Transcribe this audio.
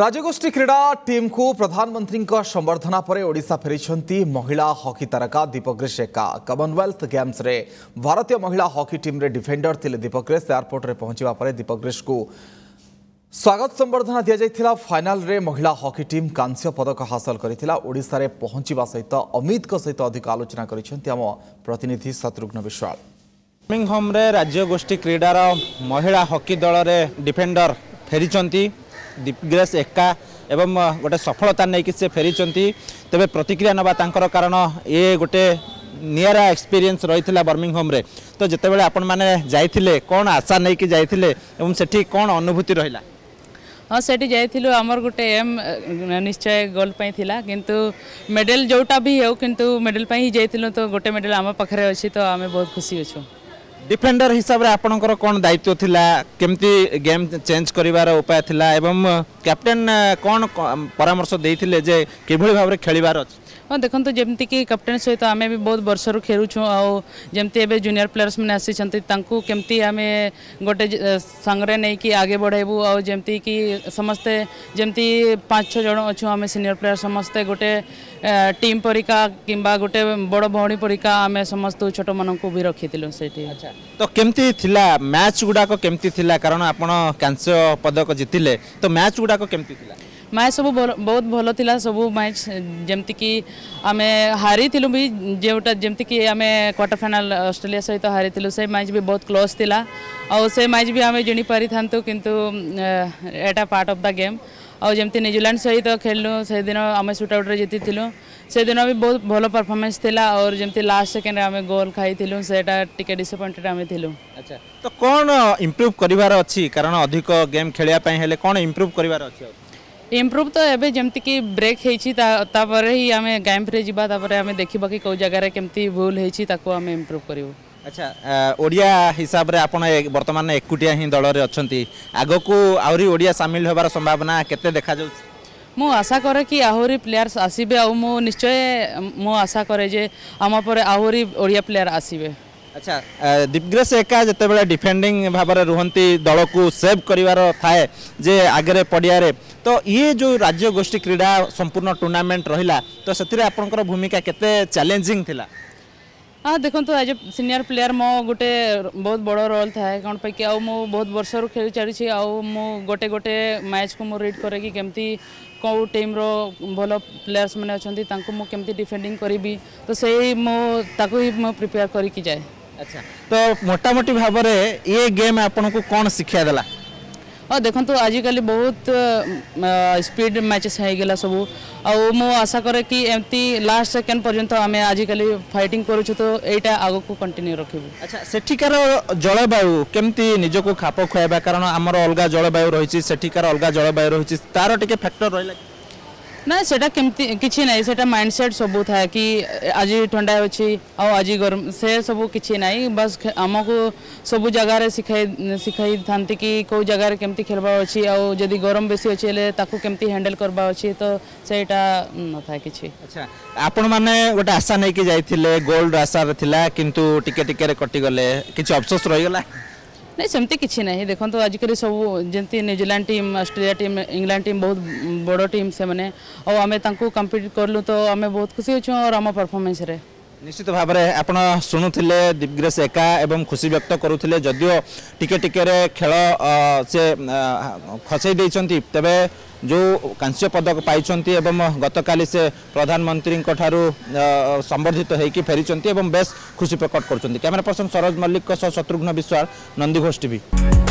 ରାଜଗୋଷ୍ଠୀ କ୍ରୀଡ଼ା ଟିମ୍କୁ ପ୍ରଧାନମନ୍ତ୍ରୀଙ୍କ ସମ୍ବର୍ଦ୍ଧନା ପରେ ଓଡ଼ିଶା ଫେରିଛନ୍ତି ମହିଳା ହକି ତାରକା ଦୀପଗ୍ରେଶ ଏକା କମନୱେଲ୍ଥ ଗେମ୍ସରେ ଭାରତୀୟ ମହିଳା ହକି ଟିମ୍ରେ ଡିଫେଣ୍ଡର ଥିଲେ ଦୀପଗ୍ରେଶ ଏୟାରପୋର୍ଟରେ ପହଞ୍ଚିବା ପରେ ଦୀପଗ୍ରେଶକୁ ସ୍ୱାଗତ ସମ୍ବର୍ଦ୍ଧନା ଦିଆଯାଇଥିଲା ଫାଇନାଲରେ ମହିଳା ହକି ଟିମ୍ କାଂସ୍ୟ ପଦକ ହାସଲ କରିଥିଲା ଓଡ଼ିଶାରେ ପହଞ୍ଚିବା ସହିତ ଅମିତଙ୍କ ସହିତ ଅଧିକ ଆଲୋଚନା କରିଛନ୍ତି ଆମ ପ୍ରତିନିଧି ଶତ୍ରୁଘ୍ନ ବିଶ୍ୱାଳ ହୋମ୍ରେ ରାଜ୍ୟଗୋଷ୍ଠୀ କ୍ରୀଡ଼ାର ମହିଳା ହକି ଦଳରେ ଡିଫେଣ୍ଡର ଫେରିଛନ୍ତି ଦୀପଗ୍ରେସ ଏକା ଏବଂ ଗୋଟେ ସଫଳତା ନେଇକି ସେ ଫେରିଛନ୍ତି ତେବେ ପ୍ରତିକ୍ରିୟା ନେବା ତାଙ୍କର କାରଣ ଏ ଗୋଟେ ନିଆରା ଏକ୍ସପିରିଏନ୍ସ ରହିଥିଲା ବର୍ମିଂହମ୍ରେ ତ ଯେତେବେଳେ ଆପଣମାନେ ଯାଇଥିଲେ କ'ଣ ଆଶା ନେଇକି ଯାଇଥିଲେ ଏବଂ ସେଠି କ'ଣ ଅନୁଭୂତି ରହିଲା ହଁ ସେଠି ଯାଇଥିଲୁ ଆମର ଗୋଟେ ଏମ୍ ନିଶ୍ଚୟ ଗୋଲ୍ଡ ପାଇଁ ଥିଲା କିନ୍ତୁ ମେଡ଼େଲ ଯେଉଁଟା ବି ହେଉ କିନ୍ତୁ ମେଡ଼େଲ ପାଇଁ ହିଁ ଯାଇଥିଲୁ ତ ଗୋଟେ ମେଡ଼େଲ ଆମ ପାଖରେ ଅଛି ତ ଆମେ ବହୁତ ଖୁସି ଅଛୁ ডিফেন্ডর হিসাবে আপনার কোণ দায়িত্ব লা কেমতি গেম চেঞ্জ করবার উপায় লা এবং कैप्टेन कौन परामर्श दे कि भाव खेल हाँ देखते जमीक कैप्टेन सहित आम भी बहुत वर्ष रू खेलुँ आमती एवं जूनियर प्लेयर्स मैंने आमती आम गोटे सांगे नहीं कि आगे बढ़ेबू आउ जमती कि समस्ते जमती पांच छः जन अच्छा आम सीनियर प्लेयर समस्ते गोटे टीम परीक्षा कि गोटे बड़ भौणी परीक्षा आम समस्त छोट मन को भी रखी अच्छा तो कमी थी मैच गुड़ाक कमी कारण आप कांस्य पदक जीति तो मैच गुड ତାକୁ କେମିତି ଥିଲା मैच सब बहुत भल था सब मैच जमती कि आम हारी भी जो जमती आम क्वार्टर फाइनाल अस्ट्रेलिया सहित हारी से मैच भी बहुत क्लोज था और मैच भी आम जीपारी था कि यहाँ पार्ट अफ द गेम आमती न्यूजीलैंड सहित खेलूँ से दिन आम सुट आउट जीति से दिन भी बहुत भल परफर्मांस था और जमी लास्ट सेकेंड में आम गोल खाई से डिसअपइंटेड आम थी अच्छा तो कौन इम्प्रुव कर गेम खेलने कौन इम्प्रुव कर ଇମ୍ପ୍ରୁଭ୍ ତ ଏବେ ଯେମିତିକି ବ୍ରେକ୍ ହେଇଛି ତାପରେ ହିଁ ଆମେ ଗାଁ ଫେରେ ଯିବା ତାପରେ ଆମେ ଦେଖିବା କି କେଉଁ ଜାଗାରେ କେମିତି ଭୁଲ ହେଇଛି ତାକୁ ଆମେ ଇମ୍ପ୍ରୁଭ୍ କରିବୁ ଆଚ୍ଛା ଓଡ଼ିଆ ହିସାବରେ ଆପଣ ବର୍ତ୍ତମାନ ଏକୁଟିଆ ହିଁ ଦଳରେ ଅଛନ୍ତି ଆଗକୁ ଆହୁରି ଓଡ଼ିଆ ସାମିଲ ହେବାର ସମ୍ଭାବନା କେତେ ଦେଖାଯାଉଛି ମୁଁ ଆଶା କରେ କି ଆହୁରି ପ୍ଲେୟାର୍ସ ଆସିବେ ଆଉ ମୁଁ ନିଶ୍ଚୟ ମୁଁ ଆଶା କରେ ଯେ ଆମ ପରେ ଆହୁରି ଓଡ଼ିଆ ପ୍ଲେୟାର୍ ଆସିବେ अच्छा दीपग्रेस एका जिते बड़े भाव में रुहत दल को सेव कर थाए जे आगे पड़िया तो ये जो राज्य गोष्ठी क्रीड़ा संपूर्ण टूर्णमेंट रहा तो से आपंकर भूमिका के केलेंजिंग हाँ देखो एज ए सिनियर प्लेयर मो गोटे बहुत बड़ रोल था कौन पर आ बहुत वर्ष रू खेल चलिए आउ मु गोटे गोटे मैच को मुझे रिड करे किमती कौ टीम रो भल प्लेयर्स मैंने मुझे डिफेंडिंग करी तो से मुझे प्रिपेयर करी जाए আচ্ছা তো মোটামুটি ভাবে ইয়ে গেম আপনার কোণ শিক্ষা দেলা ହଁ ଦେଖନ୍ତୁ ଆଜିକାଲି ବହୁତ ସ୍ପିଡ଼ ମ୍ୟାଚେସ୍ ହେଇଗଲା ସବୁ ଆଉ ମୁଁ ଆଶା କରେ କି ଏମିତି ଲାଷ୍ଟ ସେକେଣ୍ଡ ପର୍ଯ୍ୟନ୍ତ ଆମେ ଆଜିକାଲି ଫାଇଟିଂ କରୁଛୁ ତ ଏଇଟା ଆଗକୁ କଣ୍ଟିନ୍ୟୁ ରଖିବୁ ଆଚ୍ଛା ସେଠିକାର ଜଳବାୟୁ କେମିତି ନିଜକୁ ଖାପ ଖୁଆଇବା କାରଣ ଆମର ଅଲଗା ଜଳବାୟୁ ରହିଛି ସେଠିକାର ଅଲଗା ଜଳବାୟୁ ରହିଛି ତାର ଟିକେ ଫ୍ୟାକ୍ଟର ରହିଲା ନା ସେଟା କେମିତି କିଛି ନାହିଁ ସେଟା ମାଇଣ୍ଡସେଟ୍ ସବୁ ଥାଏ କି ଆଜି ଥଣ୍ଡା ଅଛି ଆଉ ଆଜି ଗରମ ସେ ସବୁ କିଛି ନାହିଁ ବାସ୍ ଆମକୁ ସବୁ ଜାଗାରେ ଶିଖାଇ ଶିଖାଇଥାନ୍ତି କି କେଉଁ ଜାଗାରେ କେମିତି ଖେଳିବା ଅଛି ଆଉ ଯଦି ଗରମ ବେଶୀ ଅଛି ହେଲେ ତାକୁ କେମିତି ହ୍ୟାଣ୍ଡେଲ୍ କରିବା ଅଛି ତ ସେଇଟା ନଥାଏ କିଛି ଆଚ୍ଛା ଆପଣମାନେ ଗୋଟେ ଆଶା ନେଇକି ଯାଇଥିଲେ ଗୋଲ୍ଡ ଆଶାରେ ଥିଲା କିନ୍ତୁ ଟିକେ ଟିକେରେ କଟିଗଲେ କିଛି ଅଫସୋସ୍ ରହିଗଲା ନାଇଁ ସେମିତି କିଛି ନାହିଁ ଦେଖନ୍ତୁ ଆଜିକାଲି ସବୁ ଯେମିତି New Zealand team Australia team England team ବହୁତ ବଡ଼ ଟିମ୍ ସେମାନେ ଆଉ ଆମେ ତାଙ୍କୁ କମ୍ପିଟ୍ କଲୁ ତ ଆମେ ବହୁତ ଖୁସି ଅଛୁ ଆଉ ଆମ ପରଫର୍ମାନ୍ସରେ ନିଶ୍ଚିତ ଭାବରେ ଆପଣ ଶୁଣୁଥିଲେ ଦିଗ୍ରେଶ ଏକା ଏବଂ ଖୁସି ବ୍ୟକ୍ତ କରୁଥିଲେ ଯଦିଓ ଟିକେ ଟିକେରେ ଖେଳ ସେ ଖସେଇ ଦେଇଛନ୍ତି ତେବେ जो कांस्य पदक पावं गतकाली प्रधानमन्त्रीको ठु सम्बर्धित हुन्छ बेस खुसी प्रकट गर्छ क्यमेरा पर्सन सरोज शत्रुघ्न विश्वास नन्दी घोष्ठी